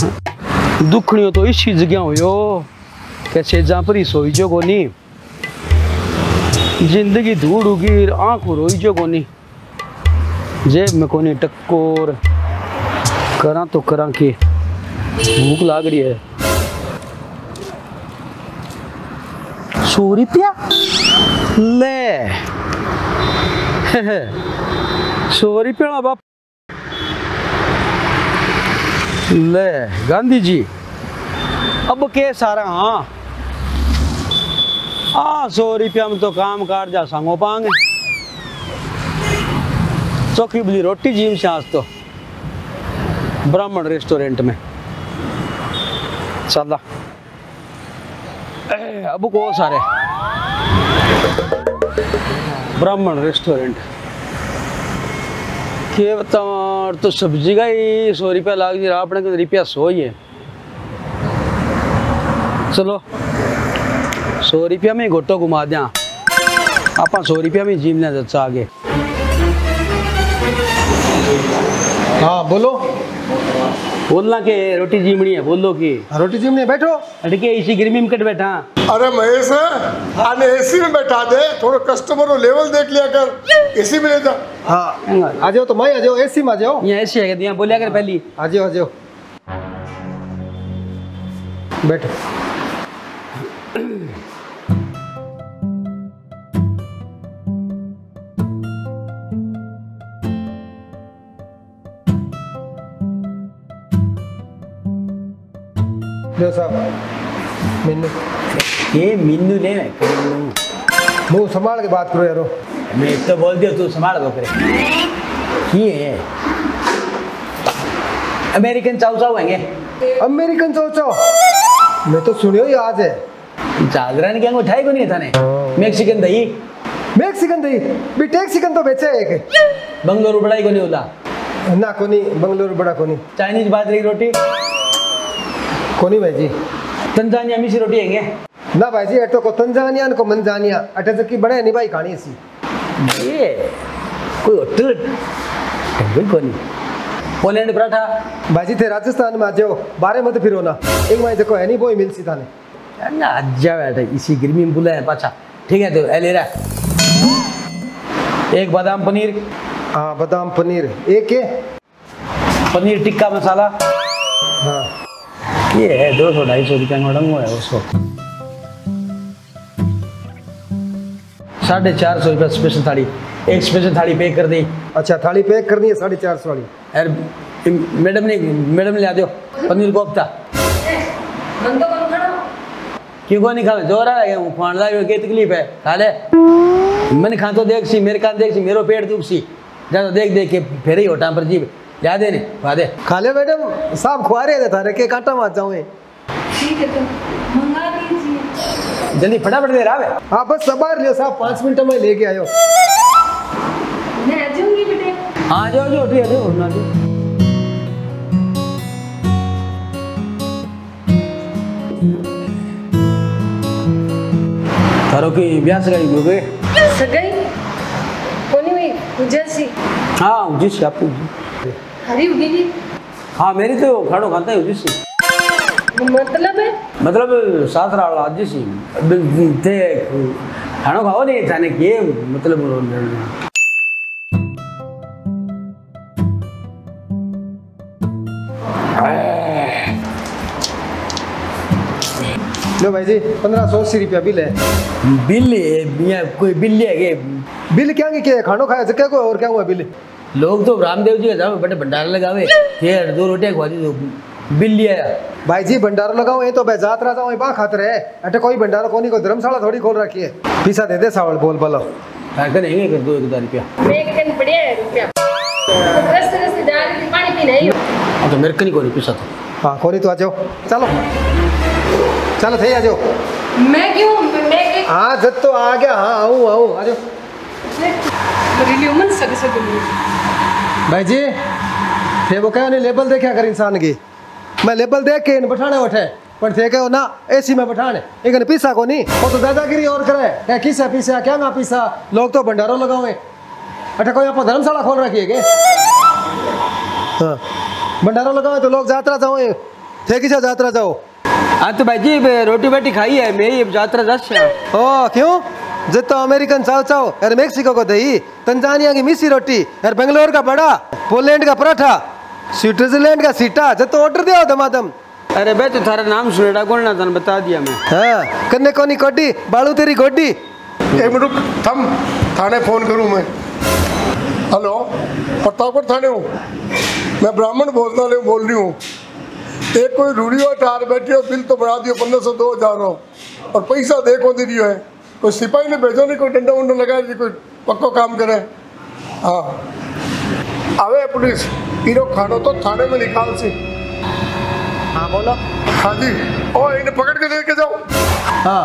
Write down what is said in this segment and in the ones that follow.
दुखड़ियों तो इसी जगह हुयो कैसे जहाँ पर ही सोई जो कोनी? ज़िंदगी धूड़ उगी आँख रोई जो कोनी। जेब में कोनी टक्कोर। करा तो करा के भूख लाग रही है। सौ रुपया ले। सौ रुपया बाप। ले गांधी जी अब के सारा हाँ। हाँ सौ रुपया में तो काम कार जा संगो पाएँगे चौकी बली रोटी जीम से आज तो। ब्राह्मण रेस्टोरेंट में। चला अब को सारे। ब्राह्मण रेस्टोरेंट। के बताओ तो सब्ज़ी का ही सौ रुपया लाग जी रहा अपने रुपया सौ ही है चलो, सौ रुपया में घोटो घुमा दिया। आप सौ रुपया में जीम लें जा आगे। हाँ बोलो। बोलना के रोटी जीमनी है बोलो की। रोटी जिम ने बैठो। अटके इसी गर्मी में कट बैठा। अरे महेश आने एसी में बैठा दे थोड़ा कस्टमर को लेवल देख लिया कर। एसी में ले जा। हाँ आ जाओ तो मैं आ जाओ एसी में आ जाओ। यहाँ ऐसे है यहाँ बोलिया कर पहली। आ जाओ आ जाओ। बैठो। लो साहब मैंने ये मीनू ने मुँह संभाल के बात करो यारो। मैं तो बोल दिया तू संभाल दो करे ये है। अमेरिकन चाव चाव हैंगे। अमेरिकन सोचो मैं तो सुनियो ही आज है। जागरण क्या उठाई को नहीं था ने? मैक्सिकन दही। मैक्सिकन दही? भी टैक्सिकन तो बेचे है एक। बंगलोर बड़ाई को नहीं होला ना कोनी बंगलुरु बड़ा कोनी। चाइनीज़ बाजरे की रोटी। कोनी भाई जी तंजानिया मिसी रोटी हैंगे ना भाई जी अटो को तंजानिया को मंजानिया। अटे तक की बड़े नहीं भाई कहानी सी। ये कोई होटल कोई को नहीं पोलैंड पराठा। भाई जी थे राजस्थान में आ जाओ बारे मत फिरो ना। एक भाई देखो है नहीं वो मिल सी थाने ना जा बैठा इसी गर्मी में बुलाया पाछा। ठीक है तो ए ले रहा एक बादाम पनीर। हाँ बादाम पनीर। एक है पनीर टिक्का मसाला। हाँ। ये है दो सौ ढाई सौ रुपया का डंगो है उसको साढ़े चार सौ रुपया स्पेशल थाली। एक स्पेशल थाली पे कर दी। अच्छा थाली पैक करनी है साढ़े चार सौ वाली। यार मैडम ने मैडम ले आ दो पनीर कोफ्ता। क्यों को नहीं खावे? ज़ोर आ गया खान ला के तकलीफ़ है? खा ले। मैंने खा तो देख सी मेरे कान देख सी मेरो पेट दुख सी। जा देख देख के फिर ही होटा पर जीव। या दे ने खा दे खा ले मैडम साहब खुआ रहे थे थारे के कांटा मार जाऊँ ठीक है तो मंगा दीजिए। जल्दी फटाफट दे रहा है हाँ बस सवार लियो साहब पाँच मिनट में लेके आयो। मैं आ जाऊँगी बेटे। हाँ जाओ जाओ ठीक है जाओ ना जाओ थारो की ब्याह सगाई हो गए सगाई? कोनी हुई? पूजा सी हाँ जिस आपको। हरी होगी जी? हाँ मेरी तो खाड़ो खाता है जिस मतलब? है मतलब सात राल जिस थे खाणो खाओ नहीं जाने के मतलब लो भाई जी पंद्रह सौ अस्सी रुपया बिल है। बिल या कोई बिल है। के बिल क्या क्या खानो खाया जगह को और क्या हुआ बिल? लोग तो रामदेव जी का जाओ बड़े भंडार लगावे। फिर दो रोटियाँ खवा दी तो बिल लिया भाई जी भंडारा लगाओ ये तो जात रहा था बा खाते रहे। अटे कोई भंडारा कोनी को धर्मशाला थोड़ी खोल रखी है। पीसा दे दे सावल बोल बोलो। करेंगे कर दो एक रुपया। मैं एक दिन बढ़िया है रुपया। रस्ते रस्ते जा रही थी पानी पीने आई। हूँ। हाँ तो मेरे को नहीं कोई पैसा तो। हाँ कोनी तो आ जाओ। चलो। चलो थे आ जाओ। मैं क्यों? मैं एक हाँ जब तो आ गया हाँ आऊँ आऊँ आ जाओ। भाई जी थे वो क्या लेबल देखा कर इंसान की। मैं लेबल देख के इन बैठाने उठे पर थे कहो ना एसी में बैठाने। एक पीसा को नहीं वो तो दादागिरी और करे। क्या किसा पीसा क्या ना पीसा? लोग तो भंडारों लगाओ अटे कोई आप धर्मशाला खोल रखी है के हाँ। भंडारों लगाओ तो लोग यात्रा जाओ थे किसा यात्रा जाओ? हाँ तो भाई जी रोटी बाटी खाई है मेरी यात्रा दस ओ क्यों? जितो अमेरिकन चाव चाव और मेक्सिको को दही तंजानिया की मिसी रोटी और बेंगलोर का बड़ा पोलैंड का पराठा स्विट्जरलैंड का सीटा जितो ऑर्डर दिया दमादम। अरे बे तो थारा नाम सुनेड़ा कौन ना तन बता दिया मैं। हाँ कन्ने कोनी कोडी बालू तेरी गोडी एक मिनट रुक, थम थाने फ़ोन करूँ मैं। हेलो प्रतापगढ़ थाने हूँ? मैं ब्राह्मण भोजनालय में बोल रही हूँ। एक कोई रूढ़ी हो टार बैठी हो बिल तो बढ़ा दियो पंद्रह सौ दो हज़ार हो। और पैसा देखो दे रही है। कोई सिपाही ने भेजो नहीं कोई डंडा वंडा लगा दी कोई पक्को काम करे। हाँ। आवे पुलिस। हीरो खानो तो थाने में निकाल सी। हाँ बोलो। हाँ जी। ओ इन्हें पकड़ के लेके जाओ। हाँ।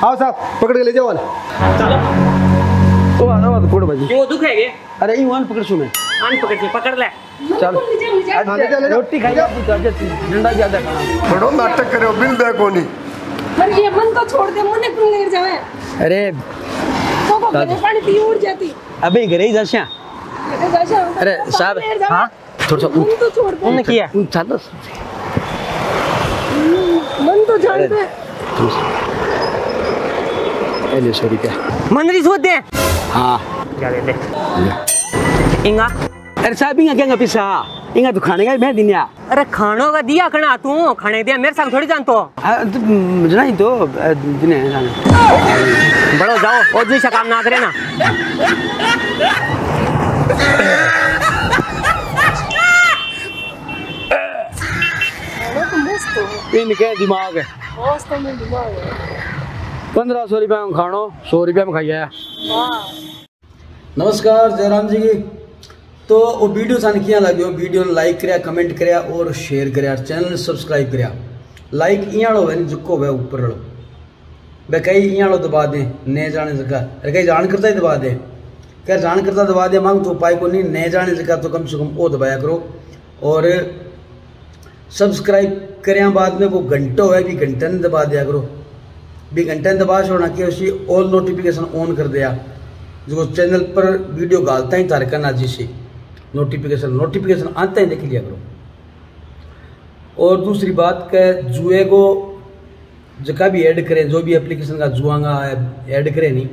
आओ साहब पकड़ के ले जाओ ना चलो। ओ आ रहा पकड़ भाई क्यों दुख है ये अरे यूँ वन पकड़ सु आन पकड़ के पकड़ ले। चल। जा। हाँ, ले जा, ले जा। रोटी खाई। डंडा ज़्यादा खाना। बड़ो नाटक करे बिल दे को नहीं पर ये मन तो छोड़ दे मुन्ने क्यों लेकर जावे अरे तो को गले पानी पी उड़ जाती। अबे घरे ही दस हैं अरे साहब, हाँ? थोड़ा सा मन तो छोड़ दे। किया? उन चादर मन तो जान दे। ए ले सौ रुपया मंदरी सोच दे। हाँ। जा दे दे इंगा। अरे साहब इंगा क्या पिसा इंगा तो खाने का मैं दिनिया। अरे खानों का दिया करना तू खाने दिया मेरे संग थोड़ी जानतो। तो मुझे नहीं तो दिने खाने। बड़ो जाओ और दूसरा काम ना करे ना। इनके दिमाग है वास्तव में दिमाग है। पंद्रह सौ रुपया में खानो सौ रुपया में वाह नमस्कार जयराम जी की। तो वो वीडियो सन किया लगे वीडियो लाइक कराया कमेंट कराया और शेयर कराया चैनल सब्सक्राइब कराया। लाइक इं वे जिको वे ऊपर लो वे कई इं दबा दे ने जाने जगह अरे कई जान करता ही दबा दे। क्या जान करता दबा दे, मांग तो उपाय को नहीं ने जाने जगह तो कम से कम वो दबाया करो। और सब्सक्राइब कराया बाद में वो घंटो है, भी घंटे ने दबा दिया करो। भी घंटे ने दबा छोड़ना कि उसी ऑल नोटिफिकेशन ऑन कर दिया। जो चैनल पर वीडियो गालता ही तारका नाजी से। नोटिफिकेशन नोटिफिकेशन आते ही देख लिया करो और दूसरी बात का जुए को जगह भी ऐड करें, जो भी एप्लीकेशन का जुआंगा ऐड करें नहीं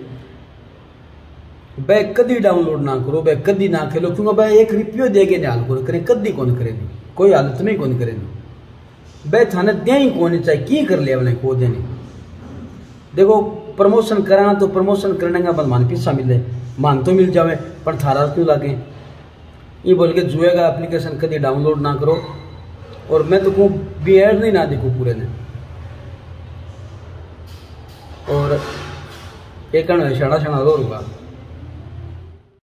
वह कदी डाउनलोड ना करो वह कदी ना खेलो, क्योंकि वह एक रुपयो दे के हाल करें कदी कौन करें नहीं, कोई हालत में कौन करें नहीं। वह थाने दे ही कौन चाहे की कर लिया उन्हें को देने देखो प्रमोशन कराना तो प्रमोशन करने का मान पिस्सा मिले मान तो मिल जावे, पर थारा क्यों लागे? ये बोल के जुए का एप्लीकेशन कभी डाउनलोड ना करो। और मैं तो कहूँ बी एड नहीं ना देखूँ पूरे ने और एक शाणा शाणा रो रुका